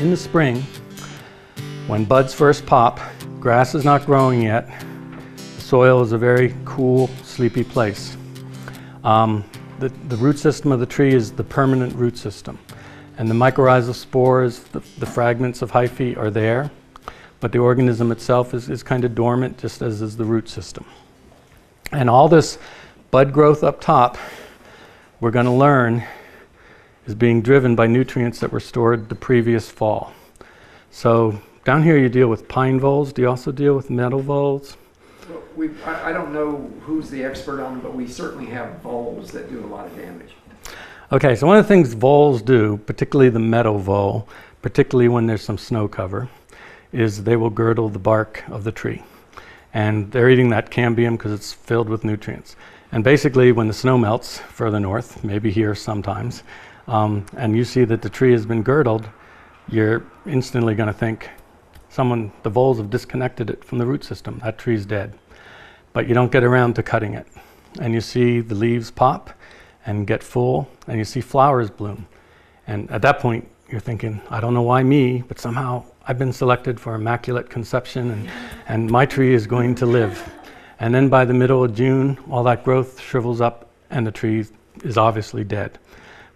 In the spring, when buds first pop, grass is not growing yet, the soil is a very cool, sleepy place. Um, the, the root system of the tree is the permanent root system. And the mycorrhizal spores, the, the fragments of hyphae are there, but the organism itself is, is kind of dormant, just as is the root system. And all this bud growth up top, we're going to learn, is being driven by nutrients that were stored the previous fall. So down here you deal with pine voles. Do you also deal with meadow voles? Well, We, I, I don't know who's the expert on them, but we certainly have voles that do a lot of damage. Okay, so one of the things voles do, particularly the meadow vole, particularly when there's some snow cover, is they will girdle the bark of the tree. And they're eating that cambium because it's filled with nutrients. And basically, when the snow melts further north, maybe here sometimes, um, and you see that the tree has been girdled, you're instantly going to think someone, the voles have disconnected it from the root system. That tree's dead. But you don't get around to cutting it. And you see the leaves pop and get full, and you see flowers bloom. And at that point, you're thinking, I don't know why me, but somehow I've been selected for immaculate conception, and, and my tree is going to live. And then by the middle of June, all that growth shrivels up, and the tree is obviously dead.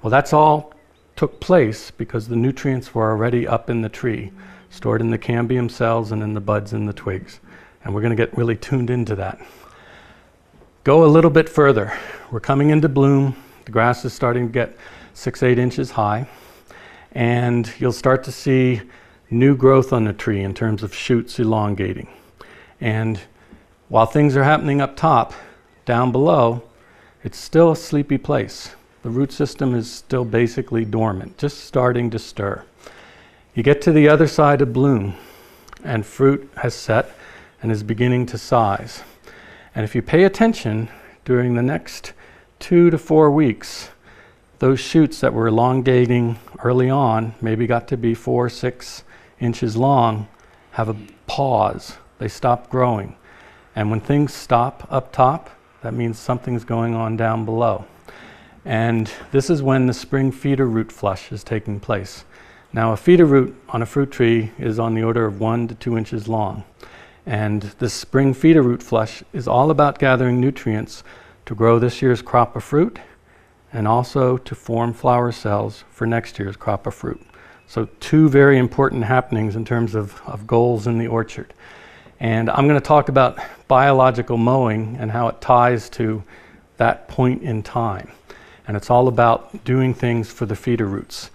Well, that's all took place because the nutrients were already up in the tree, stored in the cambium cells and in the buds and the twigs. And we're going to get really tuned into that. Go a little bit further. We're coming into bloom. The grass is starting to get six, eight inches high. And you'll start to see new growth on the tree in terms of shoots elongating. And while things are happening up top, down below, it's still a sleepy place. The root system is still basically dormant, just starting to stir. You get to the other side of bloom, and fruit has set and is beginning to size. And if you pay attention during the next two to four weeks, those shoots that were elongating early on, maybe got to be four, six inches long, have a pause. They stop growing. And when things stop up top, that means something's going on down below. And this is when the spring feeder root flush is taking place. Now, a feeder root on a fruit tree is on the order of one to two inches long. And the spring feeder root flush is all about gathering nutrients to grow this year's crop of fruit and also to form flower cells for next year's crop of fruit. So, two very important happenings in terms of, of goals in the orchard. And I'm going to talk about biological mowing and how it ties to that point in time. And it's all about doing things for the feeder roots.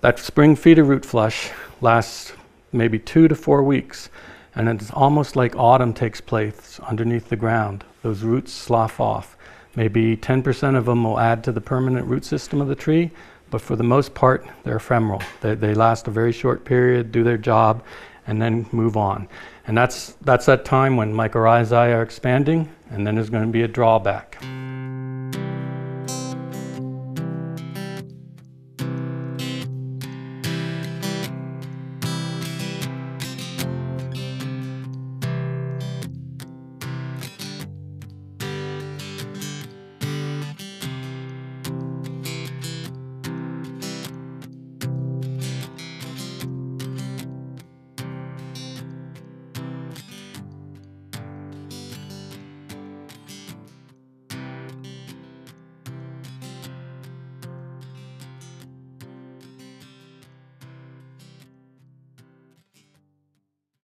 That spring feeder root flush lasts maybe two to four weeks, and it's almost like autumn takes place underneath the ground. Those roots slough off. Maybe 10% of them will add to the permanent root system of the tree, but for the most part, they're ephemeral. They, they last a very short period, do their job, and then move on. And that's, that's that time when mycorrhizae are expanding, and then there's going to be a drawback.